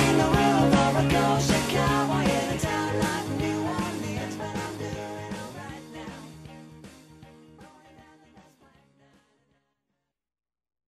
Ain't no